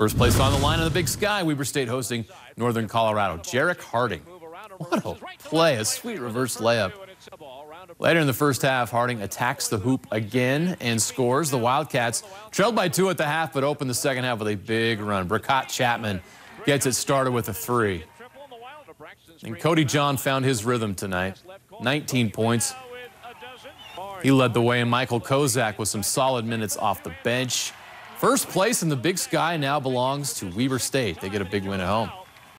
First place on the line in the Big Sky, Weber State hosting Northern Colorado. Jerrick Harding. What a play, a sweet reverse layup. Later in the first half, Harding attacks the hoop again and scores. The Wildcats trailed by two at the half, but opened the second half with a big run. Brekkott Chapman gets it started with a three. And Cody John found his rhythm tonight. 19 points. He led the way, and Michael Kozak with some solid minutes off the bench. First place in the Big Sky now belongs to Weber State. They get a big win at home.